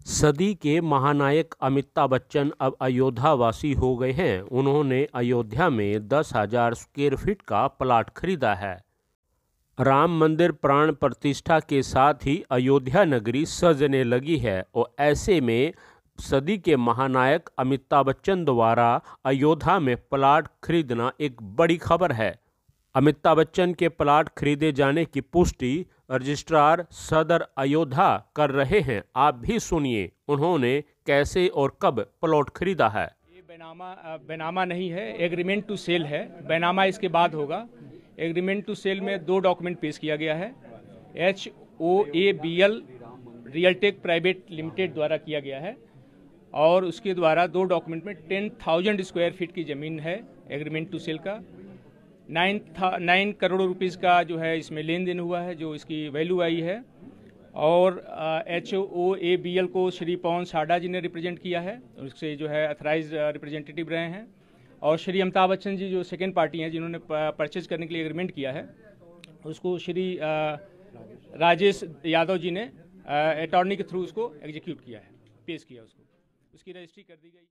सदी के महानायक अमिताभ बच्चन अब अयोध्या वासी हो गए हैं। उन्होंने अयोध्या में दस हज़ार स्क्वेयर फीट का प्लाट खरीदा है। राम मंदिर प्राण प्रतिष्ठा के साथ ही अयोध्या नगरी सजने लगी है और ऐसे में सदी के महानायक अमिताभ बच्चन द्वारा अयोध्या में प्लाट खरीदना एक बड़ी खबर है। अमिताभ बच्चन के प्लाट खरीदे जाने की पुष्टि रजिस्ट्रार सदर अयोध्या कर रहे हैं। आप भी सुनिए, उन्होंने कैसे और कब प्लॉट खरीदा है। ये बैनामा बैनामा नहीं है, एग्रीमेंट टू सेल है। बैनामा इसके बाद होगा। एग्रीमेंट टू सेल में दो डॉक्यूमेंट पेश किया गया है। H O A B L Realtech private limited द्वारा किया गया है और उसके द्वारा दो डॉक्यूमेंट में टेन थाउज़ेंड स्क्वायर फीट की ज़मीन है एग्रीमेंट टू सेल का। नाइन था, नाइन करोड़ रुपीज़ का जो है इसमें लेन देन हुआ है, जो इसकी वैल्यू आई है। और H O A B L को श्री पवन साडा जी ने रिप्रेजेंट किया है उससे जो है अथराइज रिप्रेजेंटेटिव रहे हैं। और श्री अमिताभ बच्चन जी जो सेकेंड पार्टी हैं, जिन्होंने परचेज करने के लिए एग्रीमेंट किया है, उसको श्री राजेश यादव जी ने अटॉर्नी के थ्रू उसको एग्जीक्यूट किया है, पेश किया उसको। उसकी रजिस्ट्री कर दी गई।